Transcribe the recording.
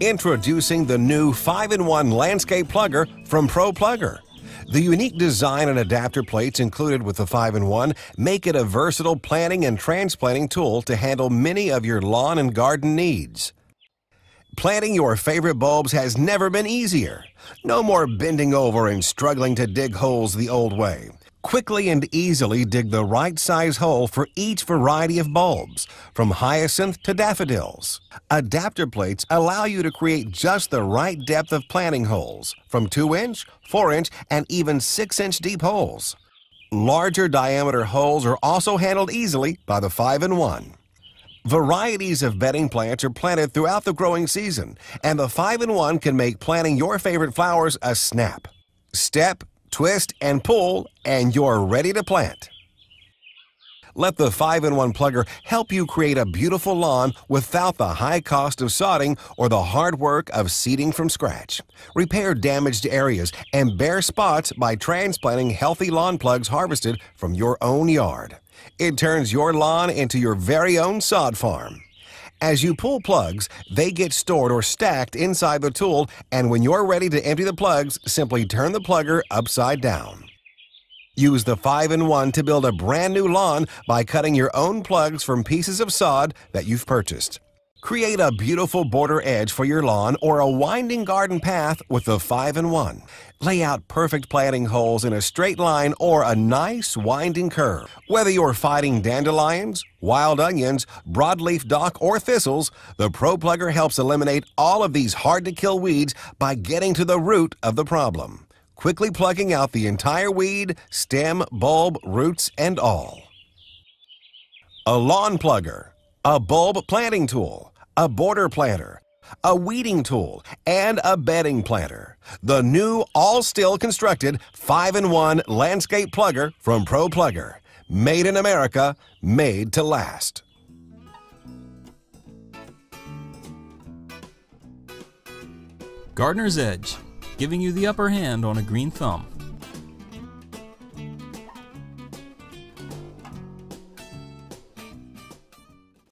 Introducing the new 5-in-1 landscape plugger from Pro Plugger. The unique design and adapter plates included with the 5-in-1 make it a versatile planting and transplanting tool to handle many of your lawn and garden needs. Planting your favorite bulbs has never been easier. No more bending over and struggling to dig holes the old way. Quickly and easily dig the right size hole for each variety of bulbs, from hyacinth to daffodils. Adapter plates allow you to create just the right depth of planting holes, from 2 inch, 4 inch, and even 6 inch deep holes. Larger diameter holes are also handled easily by the 5 in 1. Varieties of bedding plants are planted throughout the growing season, and the 5 in 1 can make planting your favorite flowers a snap. Step, twist, and pull, and you're ready to plant. Let the 5-in-1 plugger help you create a beautiful lawn without the high cost of sodding or the hard work of seeding from scratch. Repair damaged areas and bare spots by transplanting healthy lawn plugs harvested from your own yard. It turns your lawn into your very own sod farm. As you pull plugs, they get stored or stacked inside the tool, and when you're ready to empty the plugs, simply turn the plugger upside down. Use the 5-in-1 to build a brand new lawn by cutting your own plugs from pieces of sod that you've purchased. Create a beautiful border edge for your lawn or a winding garden path with the 5-in-1. Lay out perfect planting holes in a straight line or a nice winding curve. Whether you're fighting dandelions, wild onions, broadleaf dock, or thistles, the Pro Plugger helps eliminate all of these hard-to-kill weeds by getting to the root of the problem, quickly plugging out the entire weed, stem, bulb, roots, and all. A lawn plugger, a bulb planting tool, a border planter, a weeding tool, and a bedding planter. The new all steel constructed 5 in 1 landscape plugger from Pro Plugger. Made in America, made to last. Gardener's Edge, giving you the upper hand on a green thumb.